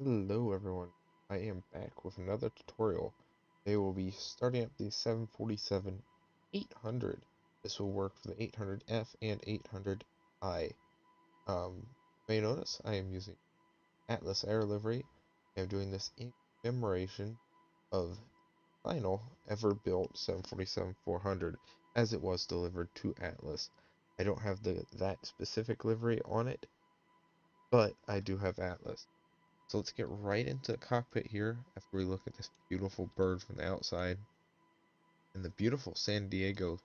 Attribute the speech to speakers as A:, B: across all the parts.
A: Hello everyone, I am back with another tutorial. They will be starting up the 747 800. This will work for the 800F and 800I. Um, may notice I am using Atlas Air Livery. I am doing this in commemoration of final ever built 747-400 as it was delivered to Atlas. I don't have the that specific livery on it, but I do have Atlas. So let's get right into the cockpit here after we look at this beautiful bird from the outside and the beautiful San Diego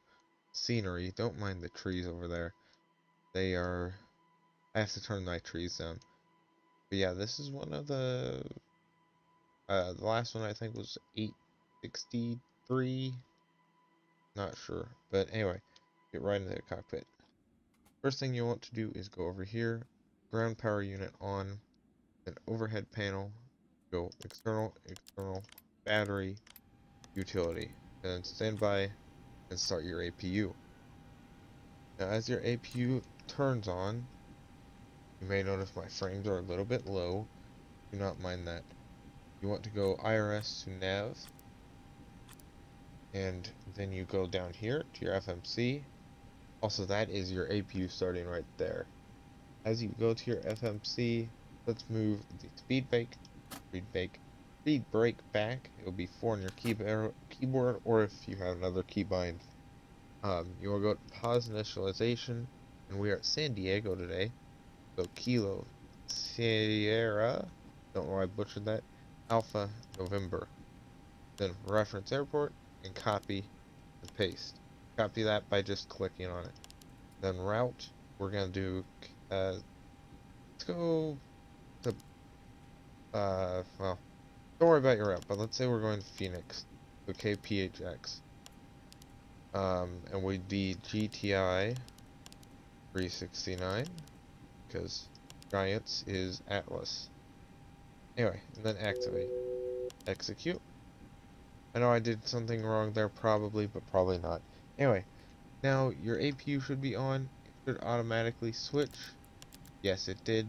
A: scenery. Don't mind the trees over there. They are... I have to turn my trees down. But yeah, this is one of the... Uh, the last one I think was 863. Not sure. But anyway, get right into the cockpit. First thing you want to do is go over here, ground power unit on, then overhead panel, go external, external, battery, utility, and standby and start your APU. Now as your APU turns on, you may notice my frames are a little bit low. Do not mind that. You want to go IRS to nav, and then you go down here to your FMC. Also, that is your APU starting right there. As you go to your FMC, let's move the speed brake, speed brake, speed brake back. It'll be four on your keyboard, keyboard, or if you have another keybind. Um, you will go to POS initialization, and we are at San Diego today. So Kilo Sierra, don't know why I butchered that. Alpha November. Then reference airport and copy and paste. Copy that by just clicking on it. Then route, we're gonna do. Uh, let's go uh, well, don't worry about your route, but let's say we're going to Phoenix, okay, PHX, um, and we need GTI 369, because Giants is Atlas. Anyway, and then activate. Execute. I know I did something wrong there probably, but probably not. Anyway, now your APU should be on. It should automatically switch. Yes, it did.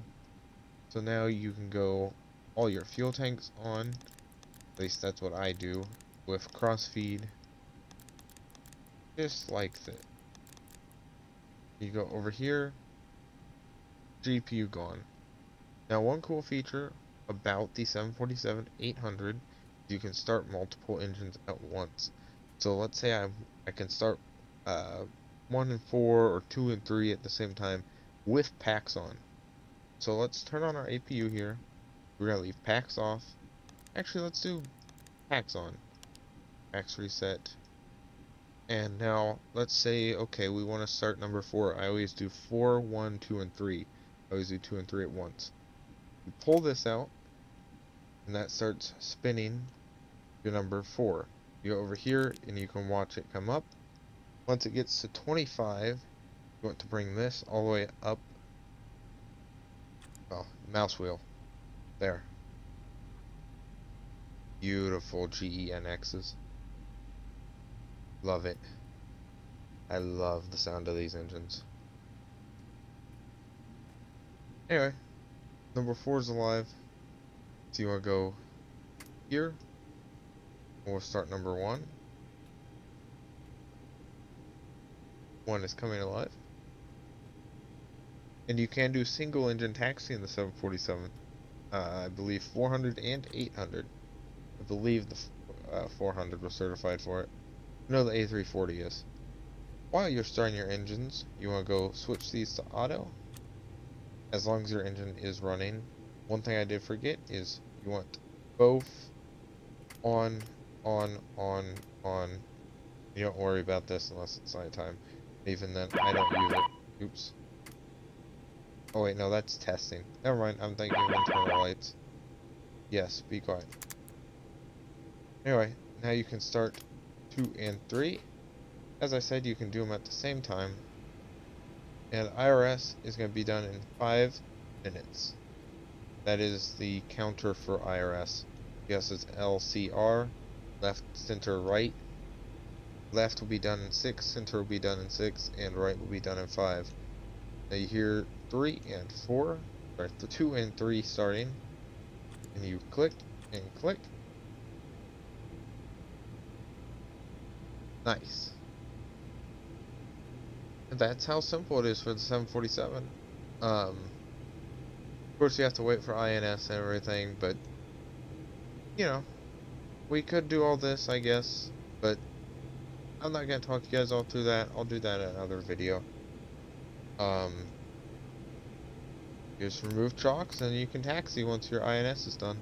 A: So now you can go all your fuel tanks on. At least that's what I do with crossfeed. Just like that. You go over here, GPU gone. Now one cool feature about the 747-800 you can start multiple engines at once. So let's say I I can start uh, 1 and 4 or 2 and 3 at the same time with packs on. So let's turn on our APU here. We're gonna leave packs off. Actually, let's do packs on. Packs reset. And now, let's say, okay, we want to start number 4. I always do 4, 1, 2, and 3. I always do 2 and 3 at once. You pull this out, and that starts spinning your number 4. You go over here, and you can watch it come up. Once it gets to 25, you want to bring this all the way up. Oh, mouse wheel. There. Beautiful GENXs. Love it. I love the sound of these engines. Anyway, number four is alive. Do you want to go here. We'll start number one. One is coming alive. And you can do single engine taxi in the 747 uh, I believe 400 and 800. I believe the uh, 400 was certified for it. No, the A340 is. While you're starting your engines, you want to go switch these to auto. As long as your engine is running. One thing I did forget is you want both on, on, on, on. You don't worry about this unless it's nighttime. Even then, I don't use it. Oops. Oh wait, no, that's testing. Never mind, I'm thinking of internal lights. Yes, be quiet. Anyway, now you can start 2 and 3. As I said, you can do them at the same time. And IRS is going to be done in 5 minutes. That is the counter for IRS. Yes, it's LCR, left, center, right. Left will be done in 6, center will be done in 6, and right will be done in 5. Now you hear three and four, or the two and three starting. and you click and click. Nice. And that's how simple it is for the 747. Um, of course, you have to wait for INS and everything, but you know, we could do all this, I guess, but I'm not gonna talk you guys all through that. I'll do that in another video. Um, just remove chocks and you can taxi once your INS is done.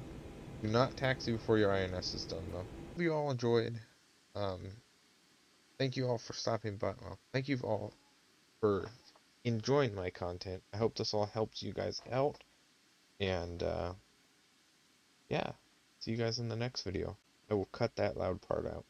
A: Do not taxi before your INS is done, though. Hope you all enjoyed. Um, thank you all for stopping by. Well, thank you all for enjoying my content. I hope this all helps you guys out. And, uh, yeah. See you guys in the next video. I will cut that loud part out.